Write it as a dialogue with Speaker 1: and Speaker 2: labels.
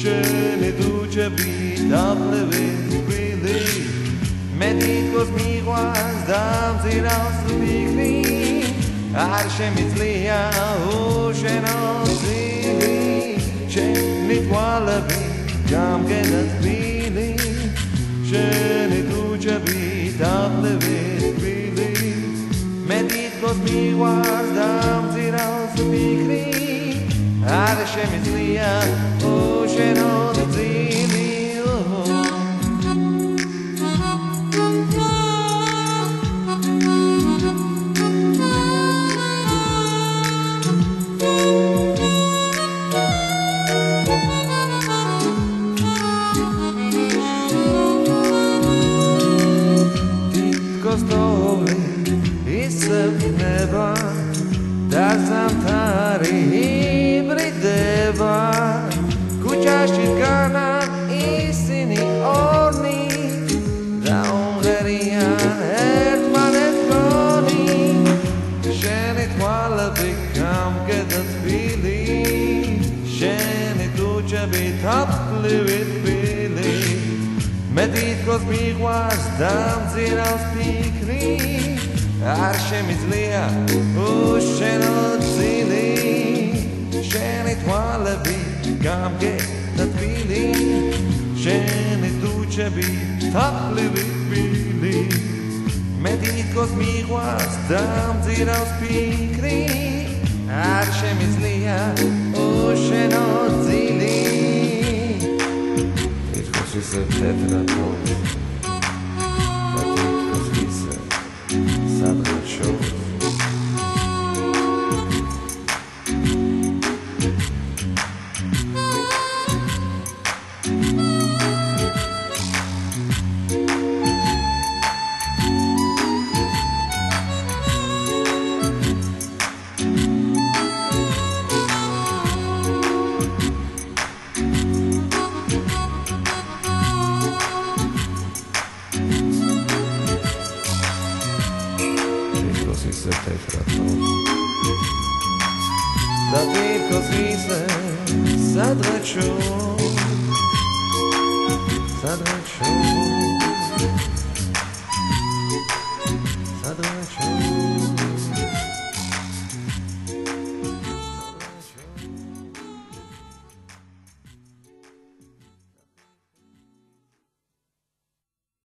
Speaker 1: შენი დუჯები დაფლები ვილი მე თვითონ მიყვარს და მძირავს ვიგნი არ შემიძლია უშენო ძილი შენი თვალები გამგენად ვილი შენი დუჯები დაფლები ვილი მე თვითონ მიყვარს Hashem is Leah, Osheno Tzimi Kostoly i კუჩაში განა ისინი ორნი და უნღერიან ერთმანეთ გონი შენი თვალები გამგედა თბილი შენი დუჯები თაფლივი თბილი მე თვითონ მიყვარს და მძირავს ფიქრი არ შემიძლია უშენო ძილი. შენი თვალები გამგე და თბილი შენი დუჯები თაფლივი თბილი მე თვითონ მიყვარს და მძირავს ფიქრი. არ შემიძლია უშენო ძილი. თვითონ ისე თეთრა თოვლი srca i hrata. Da bitko zvizde sad već sad